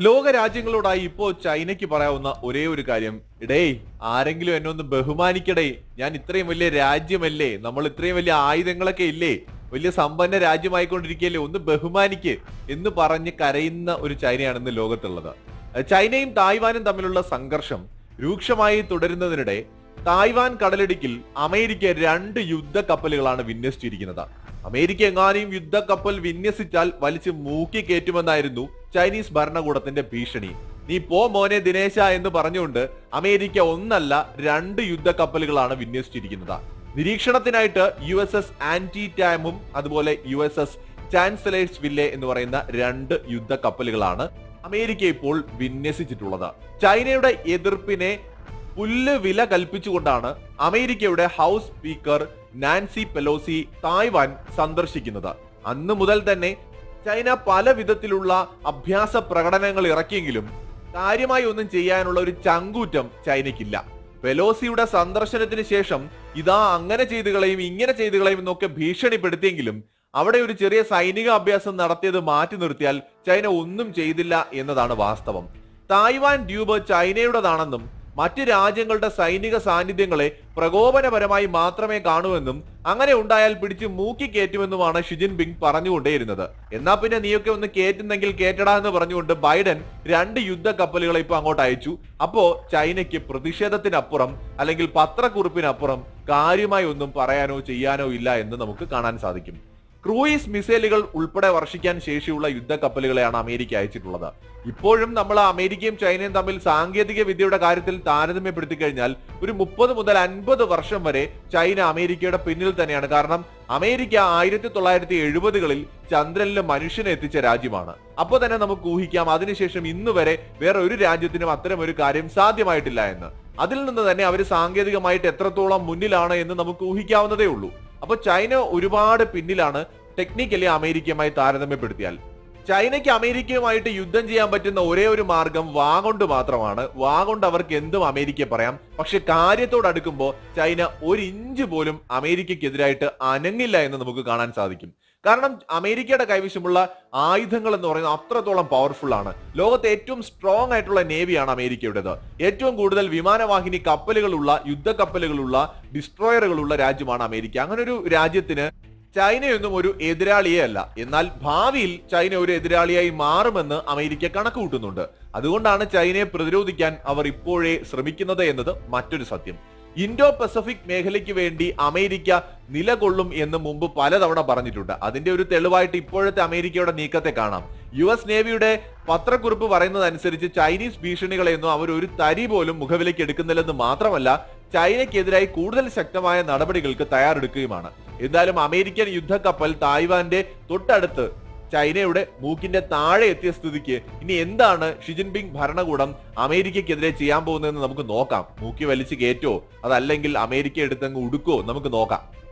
ലോക രാജ്യങ്ങളോടായി ഇപ്പോ ചൈനയ്ക്ക് പറയാവുന്ന ഒരേ ഒരു കാര്യം. ഇടേ ആരെങ്കിലും എന്നെ ഒന്ന് ബഹുമാനിക്കടേ. ഞാൻ ഇത്രയും വലിയ രാജ്യമല്ലേ? നമ്മൾ ഇത്രയും വലിയ ആയുധങ്ങളൊക്കെ ഇല്ലേ? വലിയ സമ്പന്ന രാജ്യമായിക്കൊണ്ടിരിക്കുകയല്ലേ ഒന്ന് ബഹുമാനിക്ക് എന്ന് പറഞ്ഞ് കരയുന്ന ഒരു ചൈനയാണ് ഇന്ന് ലോകത്തുള്ളത്. ചൈനയും തായ്വാനും തമ്മിലുള്ള സംഘർഷം രൂക്ഷമായി തുടരുന്നതിനിടെ തായ്വാൻ കടലിടുക്കിൽ അമേരിക്ക രണ്ട് യുദ്ധ കപ്പലുകളാണ് വിന്യസിച്ചിരിക്കുന്നത്. അമേരിക്ക എങ്ങാനും യുദ്ധക്കപ്പൽ വിന്യസിച്ചാൽ വലിച്ചു മൂക്കി കയറ്റുമെന്നായിരുന്നു ചൈനീസ് ഭരണകൂടത്തിന്റെ ഭീഷണി. നീ പോ മോനെ ദിനേശ എന്ന് പറഞ്ഞുകൊണ്ട് അമേരിക്ക ഒന്നല്ല രണ്ട് യുദ്ധക്കപ്പലുകളാണ് വിന്യസിച്ചിരിക്കുന്നത്. നിരീക്ഷണത്തിനായിട്ട് യു എസ് എസ് ആന്റി ടാമും അതുപോലെ U S S Chancellorsville എന്ന് പറയുന്ന രണ്ട് യുദ്ധ കപ്പലുകളാണ് അമേരിക്ക ഇപ്പോൾ വിന്യസിച്ചിട്ടുള്ളത്. ചൈനയുടെ എതിർപ്പിനെ പുല്ല് വില കൽപ്പിച്ചുകൊണ്ടാണ് അമേരിക്കയുടെ house speaker Nancy Pelosi Taiwan സന്ദർശിക്കുന്നത്. അന്ന് മുതൽ തന്നെ ചൈന പല വിധത്തിലുള്ള അഭ്യാസ പ്രകടനങ്ങൾ ഇറക്കിയെങ്കിലും കാര്യമായി ഒന്നും ചെയ്യാനുള്ള ഒരു ചങ്കൂറ്റം ചൈനയ്ക്കില്ല. വെലോസിയുടെ സന്ദർശനത്തിന് ശേഷം ഇതാ അങ്ങനെ ചെയ്തു കളയും ഇങ്ങനെ ചെയ്തു കളയും എന്നൊക്കെ ഭീഷണിപ്പെടുത്തിയെങ്കിലും അവിടെ ഒരു ചെറിയ സൈനിക അഭ്യാസം നടത്തിയത് മാറ്റി നിർത്തിയാൽ ചൈന ഒന്നും ചെയ്തില്ല എന്നതാണ് വാസ്തവം. തായ്വാൻ ദ്വീപ് ചൈനയുടേതാണെന്നും മറ്റ് രാജ്യങ്ങളുടെ സൈനിക സാന്നിധ്യങ്ങളെ പ്രകോപനപരമായി മാത്രമേ കാണുമെന്നും അങ്ങനെ ഉണ്ടായാൽ പിടിച്ച് മൂക്കി കയറ്റുമെന്നുമാണ് ഷിജിൻ പിങ് പറഞ്ഞുകൊണ്ടേയിരുന്നത്. എന്നാ പിന്നെ നീയൊക്കെ ഒന്ന് കേറ്റുന്നെങ്കിൽ കേറ്റടാ എന്ന് പറഞ്ഞുകൊണ്ട് ബൈഡൻ രണ്ട് യുദ്ധ കപ്പലുകളെ ഇപ്പൊ അങ്ങോട്ട് അയച്ചു. അപ്പോ ചൈനയ്ക്ക് പ്രതിഷേധത്തിനപ്പുറം അല്ലെങ്കിൽ പത്രക്കുറിപ്പിനപ്പുറം കാര്യമായി ഒന്നും പറയാനോ ചെയ്യാനോ ഇല്ല എന്ന് നമുക്ക് കാണാൻ സാധിക്കും. ക്രൂയിസ് മിസൈലുകൾ ഉൾപ്പെടെ വർഷിക്കാൻ ശേഷിയുള്ള യുദ്ധക്കപ്പലുകളെയാണ് അമേരിക്ക അയച്ചിട്ടുള്ളത്. ഇപ്പോഴും നമ്മൾ അമേരിക്കയും ചൈനയും തമ്മിൽ സാങ്കേതിക വിദ്യയുടെ കാര്യത്തിൽ താരതമ്യപ്പെടുത്തി കഴിഞ്ഞാൽ ഒരു മുപ്പത് മുതൽ അൻപത് വർഷം വരെ ചൈന അമേരിക്കയുടെ പിന്നിൽ തന്നെയാണ്. കാരണം അമേരിക്ക ആയിരത്തി തൊള്ളായിരത്തി എഴുപതുകളിൽ ചന്ദ്രനിൽ മനുഷ്യനെ എത്തിച്ച രാജ്യമാണ്. അപ്പോൾ തന്നെ നമുക്ക് ഊഹിക്കാം അതിനുശേഷം ഇന്ന് വരെ വേറെ ഒരു രാജ്യത്തിനും അത്തരം ഒരു കാര്യം സാധ്യമായിട്ടില്ല എന്ന്. അതിൽ നിന്ന് തന്നെ അവർ സാങ്കേതികമായിട്ട് എത്രത്തോളം മുന്നിലാണ് എന്ന് നമുക്ക് ഊഹിക്കാവുന്നതേ ഉള്ളൂ. അപ്പൊ ചൈന ഒരുപാട് പിന്നിലാണ് ടെക്നിക്കലി അമേരിക്കയുമായി താരതമ്യപ്പെടുത്തിയാൽ. ചൈനയ്ക്ക് അമേരിക്കയുമായിട്ട് യുദ്ധം ചെയ്യാൻ പറ്റുന്ന ഒരേ ഒരു മാർഗം വാ മാത്രമാണ്. വാ അവർക്ക് എന്തും അമേരിക്ക പറയാം. പക്ഷെ കാര്യത്തോട് അടുക്കുമ്പോൾ ചൈന ഒരു ഇഞ്ച് പോലും അമേരിക്കക്കെതിരായിട്ട് അനങ്ങില്ല എന്ന് നമുക്ക് കാണാൻ സാധിക്കും. കാരണം അമേരിക്കയുടെ കൈവശമുള്ള ആയുധങ്ങൾ എന്ന് പറയുന്നത് അത്രത്തോളം പവർഫുൾ ആണ്. ലോകത്തെ ഏറ്റവും സ്ട്രോങ് ആയിട്ടുള്ള നേവിയാണ് അമേരിക്കയുടേത്. ഏറ്റവും കൂടുതൽ വിമാനവാഹിനി കപ്പലുകളുള്ള യുദ്ധക്കപ്പലുകളുള്ള ഡിസ്ട്രോയറുകളുള്ള രാജ്യമാണ് അമേരിക്ക. അങ്ങനെ ഒരു രാജ്യത്തിന് ചൈനയൊന്നും ഒരു എതിരാളിയേ അല്ല. എന്നാൽ ഭാവിയിൽ ചൈന ഒരു എതിരാളിയായി മാറുമെന്ന് അമേരിക്ക കണക്ക് കൂട്ടുന്നുണ്ട് അതുകൊണ്ടാണ് ചൈനയെ പ്രതിരോധിക്കാൻ അവർ ഇപ്പോഴേ ശ്രമിക്കുന്നത് എന്നത് മറ്റൊരു സത്യം. ഇൻഡോ പസഫിക് മേഖലയ്ക്ക് വേണ്ടി അമേരിക്ക നിലകൊള്ളും എന്ന് മുമ്പ് പലതവണ പറഞ്ഞിട്ടുണ്ട്. അതിന്റെ ഒരു തെളിവായിട്ട് ഇപ്പോഴത്തെ അമേരിക്കയുടെ നീക്കത്തെ കാണാം. യു എസ് നേവിയുടെ പത്രക്കുറിപ്പ് പറയുന്നതനുസരിച്ച് ചൈനീസ് ഭീഷണികളെയൊന്നും അവർ ഒരു തരി പോലും മുഖവിലേക്ക് എടുക്കുന്നില്ലെന്ന് മാത്രമല്ല ചൈനയ്ക്കെതിരായി കൂടുതൽ ശക്തമായ നടപടികൾക്ക് തയ്യാറെടുക്കുകയുമാണ്. എന്തായാലും അമേരിക്കൻ യുദ്ധക്കപ്പൽ തായ്വാന്റെ തൊട്ടടുത്ത് ചൈനയുടെ മൂക്കിന്റെ താഴെ എത്തിയ സ്ഥിതിക്ക് ഇനി എന്താണ് ഷിജിൻപിങ് ഭരണകൂടം അമേരിക്കക്കെതിരെ ചെയ്യാൻ പോകുന്നതെന്ന് നമുക്ക് നോക്കാം. മൂക്കി വലിച്ചു കയറ്റോ അതല്ലെങ്കിൽ അമേരിക്ക എടുത്തങ്ങ് ഉടുക്കോ നമുക്ക് നോക്കാം.